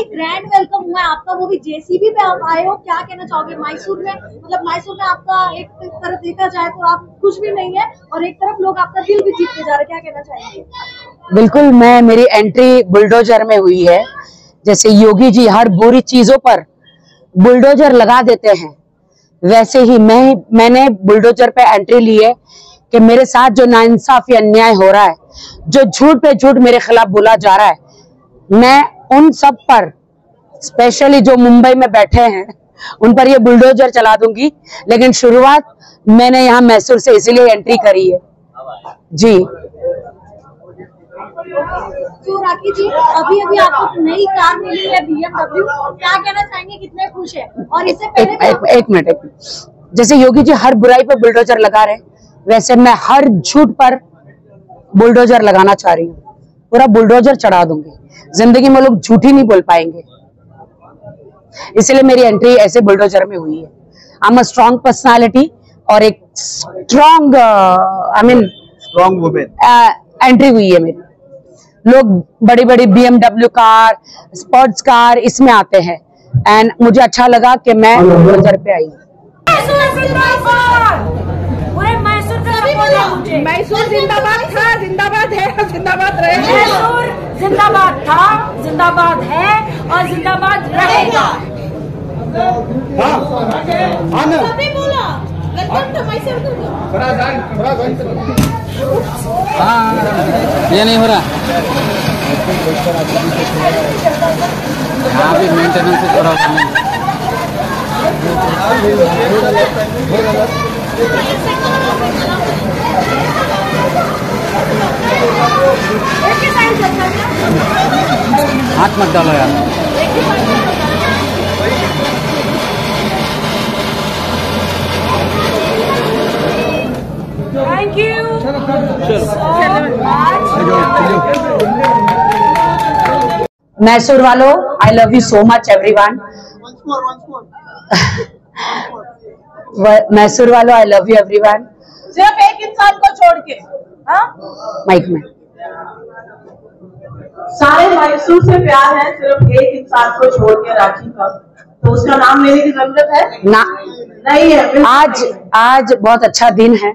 ही grand welcome हुआ है आपका वो भी जेसीबी पे आप आए हो, क्या कहना चाहोगे? मैसूर में मतलब मैसूर में आपका एक तरफ़ देखा जाए तो आप कुछ भी नहीं है और एक तरफ़ लोग आपका दिल भी जीतते जा रहे क्या कहना चाहेंगे? बिल्कुल, मैं मेरी एंट्री बुलडोजर में हुई है। जैसे योगी जी हर बुरी चीज़ों पर बुलडोजर लगा देते हैं। वैसे ही मैं, मैंने बुलडोजर पे एंट्री ली है कि मेरे साथ जो नाइंसाफी अन्याय हो रहा है, जो झूठ पे झूठ मेरे खिलाफ बोला जा रहा है, मैं उन सब पर स्पेशली जो मुंबई में बैठे हैं उन पर ये बुलडोजर चला दूँगी। लेकिन शुरुआत मैंने यहाँ मैसूर से इसीलिए एंट्री करी है। जी। तो राखी जी अभी अभी आपको नई कार मिली है बीएमडब्ल्यू क्या कहना चाहेंगे? कितने खुश है? और इससे पहले एक, एक, एक मिनट एक जैसे योगी जी हर बुराई पर बुलडोजर लगा रहे वैसे मैं हर झूठ पर बुलडोजर लगाना चाह रही हूँ। पूरा बुलडोजर चढ़ा दूँगी। ज़िंदगी में लोग झूठ ही नहीं बोल पाएँगे। इसलिए मेरी एंट्री ऐसे बुलडोजर में हुई है। आई एम स्ट्रॉन्ग पर्सनालिटी और एक strong I mean strong women entry हुई है मेरी। लोग बड़ी बड़ी बीएमडब्ल्यू कार स्पोर्ट्स कार इसमें आते हैं। एंड मुझे अच्छा लगा कि मैं बुलडोजर पे आई। मैसूर जिंदाबाद। था जिंदाबाद है जिंदाबाद रहेगा जिंदाबाद था जिंदाबाद है और जिंदाबाद रहेगा। ये नहीं हो रहा। यहाँ भी मेंटेनेंस थोड़ा है। हाथ मत डालो यार। थैंक यू मैसूर वालों I love you so much everyone Mysore वालों आई लव यू एवरीवन सिर्फ़ एक इंसान को छोड़ के हाँ? माइक में। सारे मैसूर से प्यार है सिर्फ़ एक इंसान को छोड़ के राखी का। तो उसका नाम लेने की ज़रूरत है? ना। नहीं है आज आज बहुत अच्छा दिन है।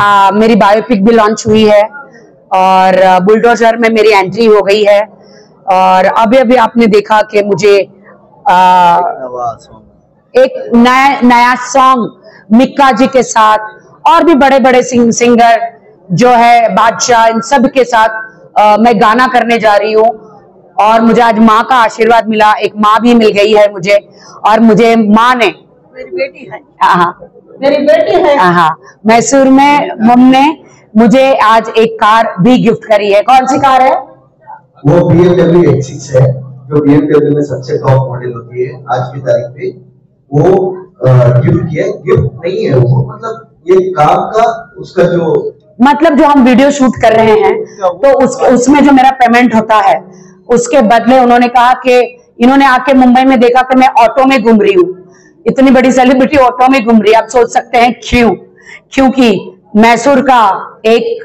आ, मेरी बायोपिक भी लॉन्च हुई है और बुलडोजर में मेरी एंट्री हो गई है और अभी अभी आपने देखा कि मुझे आ, एक नया नया सॉन्ग मिक्का जी के साथ और भी बड़े बड़े सिंग, सिंगर जो है बादशाह इन सब के साथ मैं गाना करने जा रही हूँ और मुझे आज माँ का आशीर्वाद मिला एक माँ भी मिल गई है मुझे और मुझे माँ ने मेरी बेटी है। हाँ मेरी बेटी है। हाँ मैसूर में मम ने मुझे आज एक कार भी गिफ्ट करी है। कौन सी कार है? वो BMW X6 है जो BMW में सबसे टॉप मॉडल होती है आज की तारीख पे। वो गिफ्ट किया गिफ्ट नहीं है वो मतलब ये काम का उसका जो मतलब जो हम वीडियो शूट कर रहे हैं तो उस उसमें जो मेरा पेमेंट होता है, उसके बदले उन्होंने कहा कि इन्होंने आके मुंबई में देखा कि मैं ऑटो में घूम रही हूँ। इतनी बड़ी सेलिब्रिटी ऑटो में घूम रही है। आप सोच सकते हैं, क्यों? क्योंकि मैसूर का एक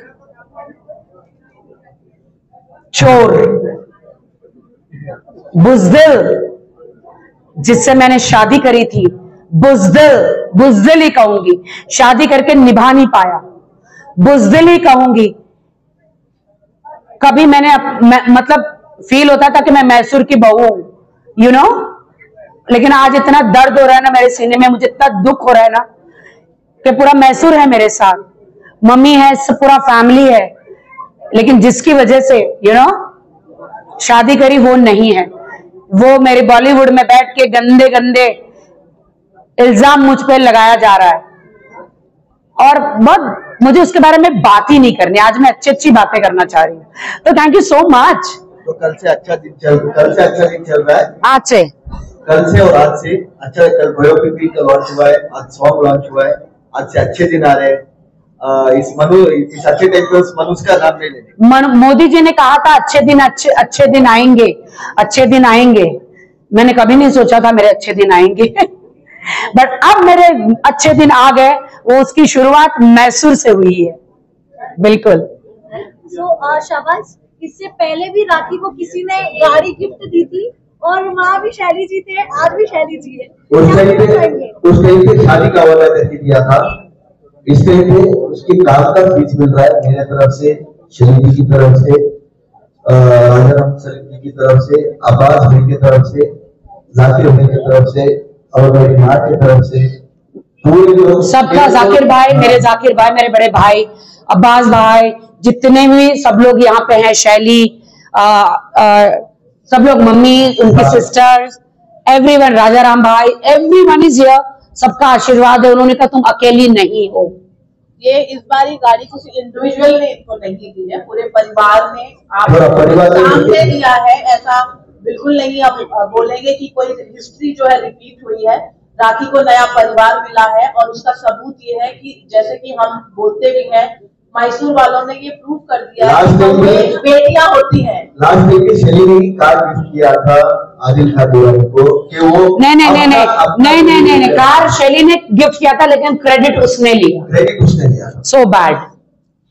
चोर, बुजदिल, जिससे मैंने शादी करी थी, बुजदिल बुजदिल ही कहूँगी, शादी करके निभा नहीं पाया। बुजदिल ही कहूँगी कभी मैंने मैं, मतलब फील होता था कि मैं मैसूर की बहू हूँ यू नो लेकिन आज इतना दर्द हो रहा है ना मेरे सीने में मुझे इतना दुख हो रहा है ना कि पूरा मैसूर है मेरे साथ। मम्मी है पूरा फैमिली है। लेकिन जिसकी वजह से यू you नो know, शादी करी वो नहीं है। वो मेरे बॉलीवुड में बैठ के गंदे गंदे इल्ज़ाम मुझ पर लगाया जा रहा है। और बहुत मुझे उसके बारे में बात ही नहीं करनी आज मैं अच्छी अच्छी बातें करना चाह रही हूँ। तो थैंक यू सो मच तो कल से अच्छा दिन चल कल से अच्छा दिन चल रहा है। आज से। कल से और आज से अच्छा कल बायोपिक कल लॉन्च हुआ है आज सॉन्ग लॉन्च हुआ है आज से अच्छे दिन आ रहे हैं। इस मनु इस अच्छे टाइम पे उस का नाम लेने मन- मोदी जी ने कहा था अच्छे दिन अच्छे अच्छे दिन आएँगे अच्छे दिन आएँगे। मैंने कभी नहीं सोचा था मेरे अच्छे दिन आएँगे। बट अब मेरे अच्छे दिन आ गए वो उसकी शुरुआत मैसूर से हुई है। बिल्कुल। सो शाबाश। इससे पहले भी राखी को किसी ने गाड़ी गिफ्ट दी थी और वहाँ भी शैली जी थे आज भी शैली जी है। उस टाइम पे उस टाइम पे शादी का वादा करके दिया था। इस टाइम पे उसकी काम का फ़ीस मिल रहा है मेरे तरफ़ से शरीफ जी की तरफ़ से राजा राम सलीम जी की तरफ़ से अब्बास भाई की तरफ़ से जाकिर भाई की तरफ़ से और मेरी माँ की तरफ़ से सबका जाकिर भाई मेरे जाकिर भाई मेरे बड़े भाई अब्बास भाई जितने भी सब लोग यहाँ पे हैं शैली आ, आ, सब लोग मम्मी उनकी। सिस्टर्स एवरीवन राजा राम भाई एवरीवन इज़ हियर सबका आशीर्वाद है। उन्होंने कहा तुम अकेली नहीं हो। ये इस बार ये गाड़ी कुछ इंडिविजुअल ने इनको नहीं दी है। पूरे परिवार ने पूरा परिवार ने दिया। है। ऐसा बिल्कुल नहीं अ, बोलेंगे कि कोई हिस्ट्री जो है रिपीट हुई है। राखी को नया परिवार मिला है और उसका सबूत ये है कि जैसे कि हम बोलते भी हैं मैसूर वालों ने ये प्रूव कर दिया है Last कि time में- बे- बेटियाँ होती हैं। लास्ट डे में शैली ने गिफ्ट किया था आदिल खान देवानी को कि वो नहीं नहीं नहीं नहीं अपना- अपना नहीं नहीं नहीं नहीं कार शैली ने गिफ्ट किया था लेकिन क्रेडिट उसने लिया। क्रेडिट उसने था। सो बैड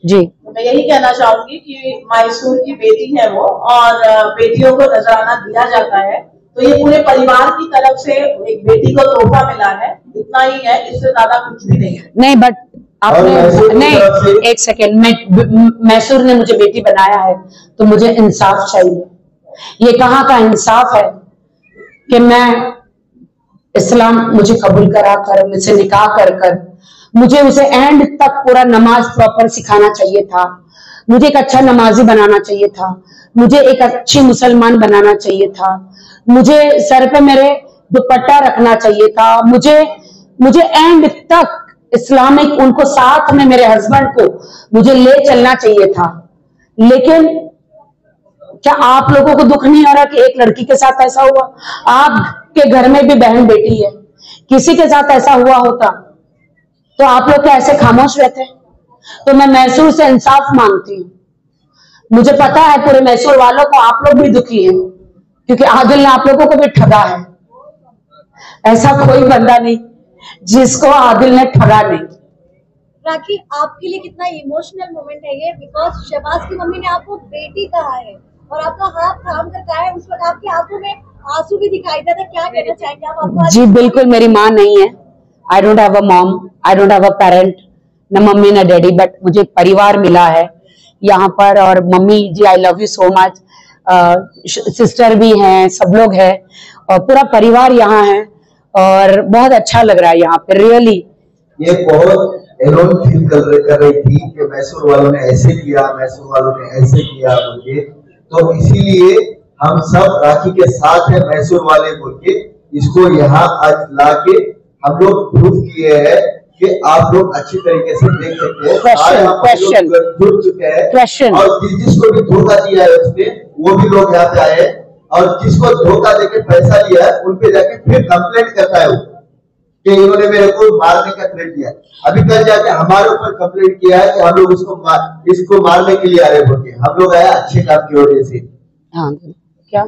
जी। तो मैं यही कहना चाहूँगी कि मैसूर की बेटी है वो और बेटियों को नजराना दिया जाता है। तो ये पूरे परिवार की तरफ़ से एक बेटी को तोहफा मिला है। इतना ही है इससे ज़्यादा कुछ भी नहीं है। नहीं बट आपने नहीं एक सेकेंड मैं मैसूर ने मुझे बेटी बनाया है तो मुझे इंसाफ चाहिए। ये कहाँ का इंसाफ है कि मैं इस्लाम मुझे कबूल करा कर मुझसे निकाह कर कर मुझे उसे एंड तक पूरा नमाज़ प्रॉपर सिखाना चाहिए था। मुझे एक अच्छा नमाजी बनाना चाहिए था। मुझे एक अच्छी मुसलमान बनाना चाहिए था। मुझे सर पे मेरे दुपट्टा रखना चाहिए था। मुझे मुझे एंड तक इस्लामिक, उनको साथ में मेरे हस्बैंड को मुझे ले चलना चाहिए था। लेकिन क्या आप लोगों को दुख नहीं आ रहा कि एक लड़की के साथ ऐसा हुआ? आपके घर में भी बहन बेटी है। किसी के साथ ऐसा हुआ होता तो आप लोग क्या ऐसे खामोश रहते? तो मैं मैसूर से इंसाफ मांगती हूँ। मुझे पता है पूरे मैसूर वालों को आप लोग भी दुखी हैं। क्योंकि आदिल ने आप लोगों को भी ठगा है। ऐसा कोई बंदा नहीं जिसको आदिल ने ठगा नहीं। राखी आपके लिए कितना इमोशनल मोमेंट है ये बिकॉज़ शहबाज की मम्मी ने आपको बेटी कहा है और आपका हाथ थाम कर कहा है। उस वक्त आपकी आँखों में आँसू भी दिखाई देता हैं। क्या कहना चाहेंगे आप आपको? जी बिल्कुल मेरी माँ नहीं है। I don't have a mom I don't have a parent न मम्मी न डैडी बट मुझे परिवार मिला है यहाँ पर और mummy ji I love you so much sister भी हैं सब लोग हैं और पूरा परिवार यहाँ है और बहुत अच्छा लग रहा है यहाँ पे रियली ये बहुत एलोन फील कर रही कर रही थी कि मैसूर वालों ने ऐसे किया मैसूर वालों ने ऐसे किया बोल के तो इसीलिए हम सब राखी के साथ है मैसूर वाले बोल के इसको यहाँ आज ला के हम लोग प्रूव किए हैं कि आप लोग अच्छी तरीके से देख सकते हैं। हैं। Question. और जिस जिसको भी धोखा दिया है उसने वो भी लोग यहाँ पे आए और जिसको धोखा देके पैसा लिया है उन पे जाके फिर कंप्लेंट करता है वो कि इन्होंने मेरे को मारने का थ्रेट दिया अभी कल जाके हमारे ऊपर कंप्लेंट किया है कि हम लोग उसको मार, इसको मारने के लिए आ रहे बोल के हम लोग आए अच्छे काम की वजह से। हाँ क्या?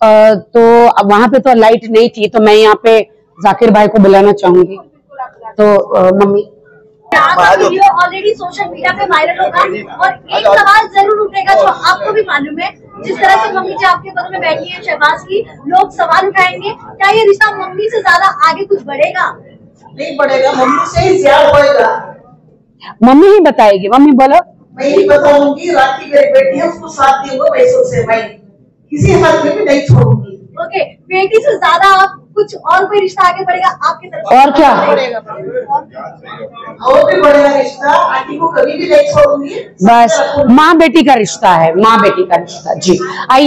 अ, तो वहाँ पे तो लाइट नहीं थी तो मैं यहाँ पे जाकिर भाई को बुलाना चाहूँगी। तो अ, mummy. Video already social media पे वायरल होगा और एक सवाल ज़रूर उठेगा जो आपको भी मालूम है। जिस तरह से मम्मी जी आपके बगल में बैठी है शहबाज की लोग सवाल उठाएँगे क्या ये रिश्ता मम्मी से ज़्यादा आगे कुछ बढ़ेगा? नहीं बढ़ेगा मम्मी से ही ज़्यादा बढ़ेगा। मम्मी ही बताएगी मम्मी बोलो। मैं यही बताऊँगी राखी मेरी बेटी है उसको साथ दूँगा मैसूर से मैं किसी हाल में भी नहीं छोड़ूँगी। ओके बेटी से ज़्यादा आप कुछ और कोई रिश्ता आगे बढ़ेगा आपके तरफ़ और क्या? और भी बढ़ेगा रिश्ता आंटी को कभी भी नहीं छोड़ूँगी। बस माँ बेटी का रिश्ता है माँ बेटी का रिश्ता जी। आइए।